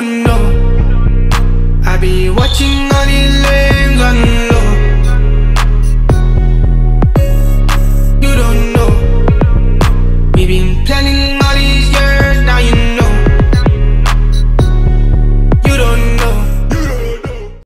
no, I be watching all these